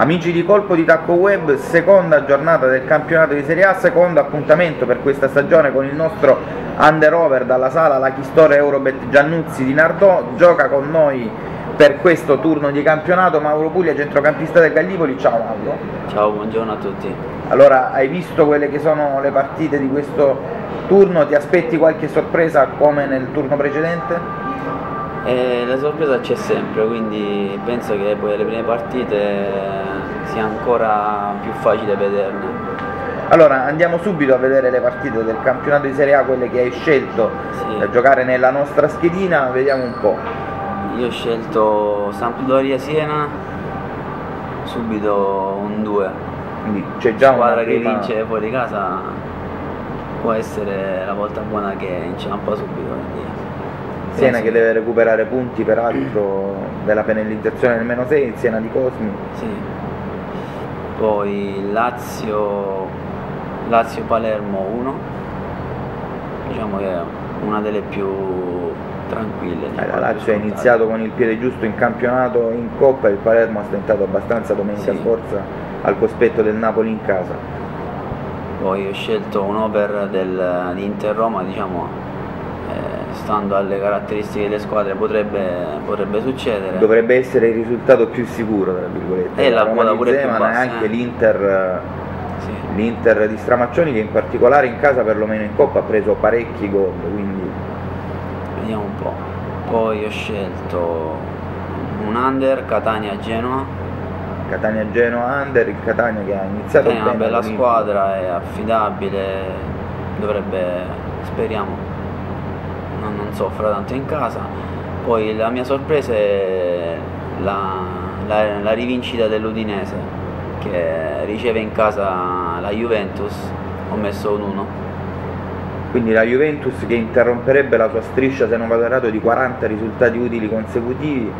Amici di Colpo di Tacco Web, seconda giornata del campionato di Serie A, secondo appuntamento per questa stagione con il nostro under dalla sala Lucky Store Eurobet Giannuzzi di Nardò, gioca con noi per questo turno di campionato Mauro Puglia, centrocampista del Gallipoli, ciao Mauro. Ciao, buongiorno a tutti. Allora, hai visto quelle che sono le partite di questo turno, ti aspetti qualche sorpresa come nel turno precedente? Eh, la sorpresa c'è sempre, quindi penso che poi le prime partite sia ancora più facile vederle. Allora andiamo subito a vedere le partite del campionato di Serie A, quelle che hai scelto sì. da giocare nella nostra schedina, vediamo un po'. Io ho scelto Sampdoria Siena, subito un 2. Quindi c'è già una squadra prima... che vince fuori casa può essere la volta buona che inciampa subito. Siena sì. che deve recuperare punti peraltro della penalizzazione del meno 6, Siena di Cosmi. Sì. Poi Lazio, Lazio Palermo 1, diciamo che è una delle più tranquille. Eh, la Lazio ha iniziato con il piede giusto in campionato, in Coppa, il Palermo ha stentato abbastanza domenica sì. scorsa al cospetto del Napoli in casa. Poi ho scelto un over del, di Inter Roma, diciamo stando alle caratteristiche delle squadre potrebbe, potrebbe, succedere. Dovrebbe essere il risultato più sicuro, tra virgolette. E la, quota pure Zeman, più bassa, anche eh. l'Inter, sì. l'Inter di Stramaccioni che in particolare in casa perlomeno in Coppa ha preso parecchi gol, quindi... Vediamo un po'. Poi ho scelto un under Catania-Genoa. Catania-Genoa under, il Catania che ha iniziato è una bella squadra, è affidabile, dovrebbe, speriamo, non, non soffro tanto in casa. Poi la mia sorpresa è la, la, la rivincita dell'Udinese che riceve in casa la Juventus, ho messo un 1. Quindi la Juventus che interromperebbe la sua striscia, se non vado errato, di 40 risultati utili consecutivi,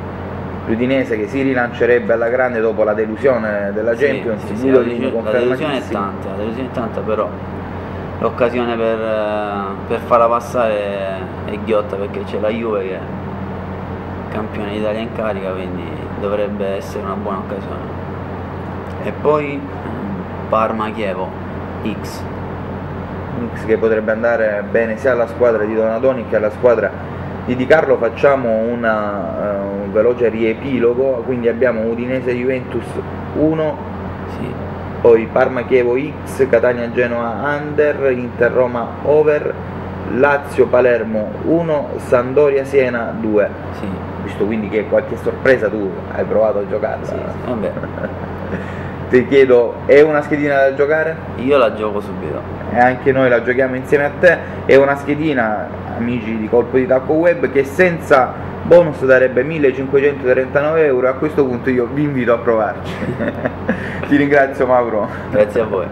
l'Udinese che si rilancerebbe alla grande dopo la delusione della Champions, sì, sì, delusione, la delusione è tanta, la delusione è tanta però l'occasione per, per, farla passare è ghiotta perché c'è la Juve che è campione d'Italia in carica quindi dovrebbe essere una buona occasione. E poi Parma-Chievo X. X che potrebbe andare bene sia alla squadra di Donadoni che alla squadra di Di Carlo. Facciamo una, uh, un veloce riepilogo. Quindi abbiamo Udinese Juventus 1 poi Parma Chievo X, Catania Genoa Under, Inter Roma Over, Lazio Palermo 1, Sandoria Siena 2. Sì. Visto quindi che qualche sorpresa tu hai provato a giocarla. Sì, vabbè. Ti chiedo, è una schedina da giocare? Io la gioco subito. E anche noi la giochiamo insieme a te. È una schedina, amici di Colpo di Tacco Web, che senza bonus darebbe 1539 euro. A questo punto io vi invito a provarci. Ti ringrazio Mauro. Grazie a voi.